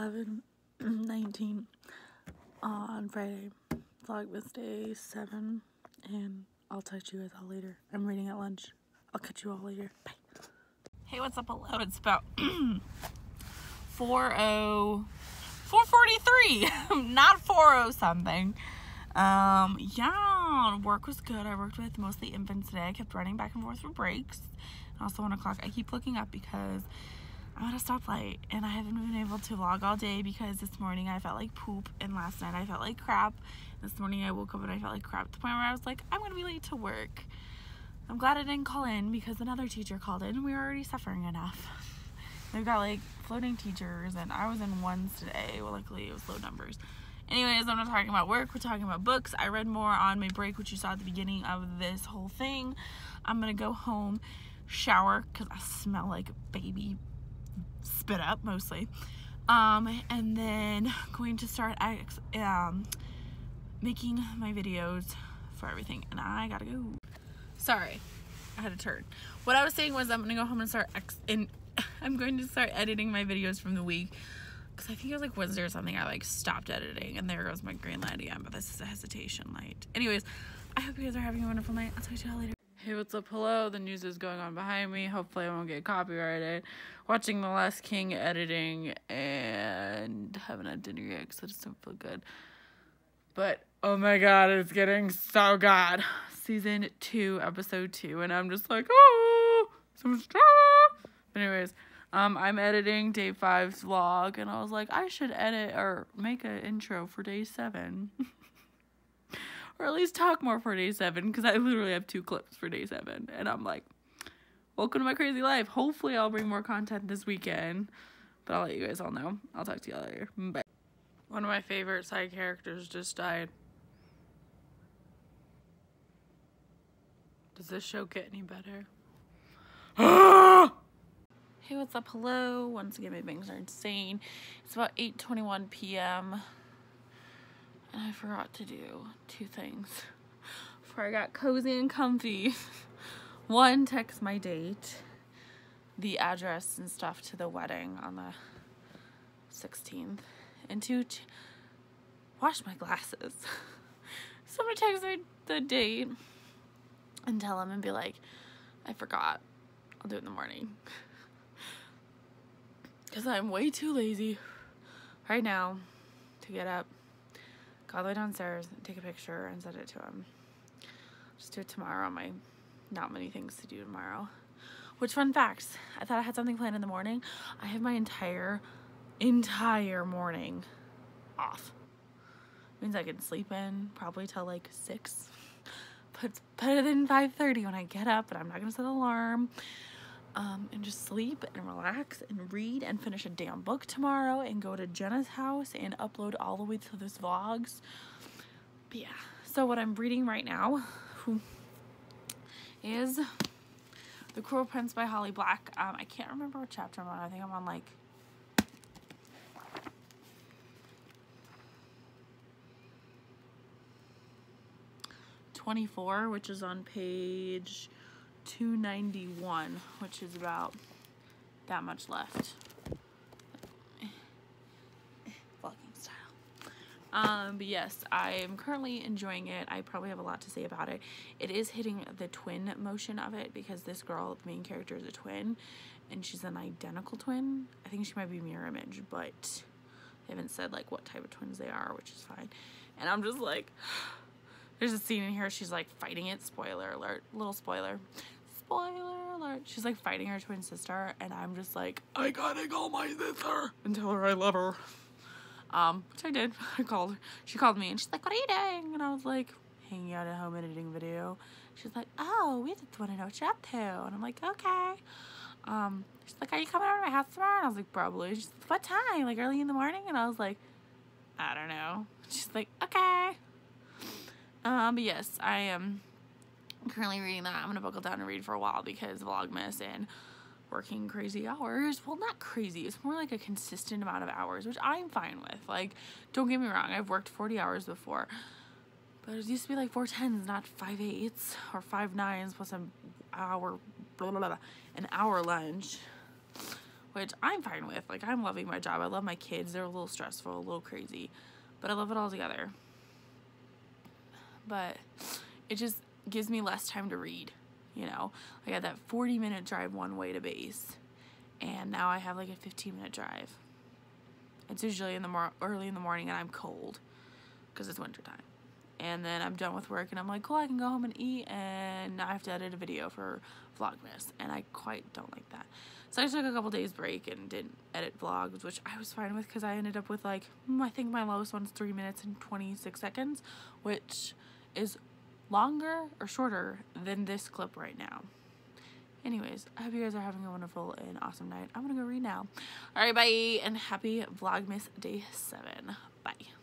11 19 on Friday. Vlogmas day 7. And I'll text you guys all later. I'm reading at lunch. I'll catch you all later. Bye. Hey, what's up? Hello. It's about 40 443, not 40 something. Um, yeah, work was good. I worked with mostly infants today. I kept running back and forth for breaks. And also one o'clock. I keep looking up because I'm at a stoplight and I haven't been able to vlog all day because this morning I felt like poop and last night I felt like crap. This morning I woke up and I felt like crap to the point where I was like, I'm gonna be late to work. I'm glad I didn't call in because another teacher called in and we were already suffering enough. They've got like floating teachers and I was in ones today. Well, luckily it was low numbers. Anyways, I'm not talking about work. We're talking about books. I read more on my break, which you saw at the beginning of this whole thing. I'm to go home, shower, because I smell like baby spit up mostly. Um, and then going to start um, making my videos for everything. And I gotta go. Sorry, I had to turn. What I was saying was I'm gonna go home and start and I'm going to start editing my videos from the week because I think it was like Wednesday or something. I like stopped editing, and there goes my green light again. But this is a hesitation light. Anyways, I hope you guys are having a wonderful night. I'll talk to y'all later. Hey, what's up? Hello. The news is going on behind me. Hopefully, I won't get copyrighted. Watching The Last King editing and haven't had dinner yet because I just don't feel good. But oh my god, it's getting so good. Season two, episode two, and I'm just like, oh, so much But anyways. Um, I'm editing day five's vlog, and I was like, I should edit or make an intro for day seven. or at least talk more for day seven, because I literally have two clips for day seven. And I'm like, welcome to my crazy life. Hopefully, I'll bring more content this weekend. But I'll let you guys all know. I'll talk to you all later. Bye. One of my favorite side characters just died. Does this show get any better? Hey, what's up? Hello. Once again, my bangs are insane. It's about 8.21 p.m. And I forgot to do two things before I got cozy and comfy. One, text my date, the address and stuff to the wedding on the 16th. And two, wash my glasses. Somebody text me the date and tell them and be like, I forgot. I'll do it in the morning. Because I'm way too lazy right now to get up, go all the way downstairs, take a picture, and send it to him. Just do it tomorrow my not many things to do tomorrow. Which fun facts, I thought I had something planned in the morning. I have my entire, entire morning off. Means I can sleep in probably till like 6. But it's better than 5.30 when I get up and I'm not to set an alarm um, and just sleep and relax and read and finish a damn book tomorrow and go to Jenna's house and upload all the way to this vlogs. But yeah, so what I'm reading right now is The Cruel Prince by Holly Black. Um, I can't remember what chapter I'm on. I think I'm on like 24, which is on page 291, which is about that much left. Vlogging style. Um, but yes, I am currently enjoying it. I probably have a lot to say about it. It is hitting the twin motion of it because this girl, the main character, is a twin and she's an identical twin. I think she might be mirror image, but they haven't said like what type of twins they are, which is fine. And I'm just like, there's a scene in here she's like fighting it. Spoiler alert, little spoiler. Spoiler alert. She's like fighting her twin sister, and I'm just like, I gotta call my sister and tell her I love her. Um, which I did. I called her. She called me and she's like, What are you doing? And I was like, hanging out at home editing video. She's like, Oh, we just want to know what you're up to. And I'm like, Okay. Um, she's like, Are you coming over to my house tomorrow? And I was like, Probably. She's like, What time? Like early in the morning? And I was like, I don't know. She's like, Okay. Um, but yes, I am currently reading that. I'm gonna buckle down and read for a while because Vlogmas and working crazy hours. Well, not crazy. It's more like a consistent amount of hours, which I'm fine with. Like, don't get me wrong. I've worked 40 hours before, but it used to be like four tens, not five eights or five nines plus an hour, blah, blah, blah, an hour lunch, which I'm fine with. Like, I'm loving my job. I love my kids. They're a little stressful, a little crazy, but I love it all together. But it just gives me less time to read, you know? I got that 40 minute drive one way to base, and now I have like a 15 minute drive. It's usually in the mor- early in the morning and I'm cold because it's winter time. And then I'm done with work and I'm like, cool, I can go home and eat. And now I have to edit a video for Vlogmas. And I quite don't like that. So I took a couple days break and didn't edit vlogs, which I was fine with because I ended up with like, hmm, I think my lowest one's 3 minutes and 26 seconds, which is longer or shorter than this clip right now. Anyways, I hope you guys are having a wonderful and awesome night. I'm gonna go read now. Alright, bye, and happy Vlogmas Day 7. Bye.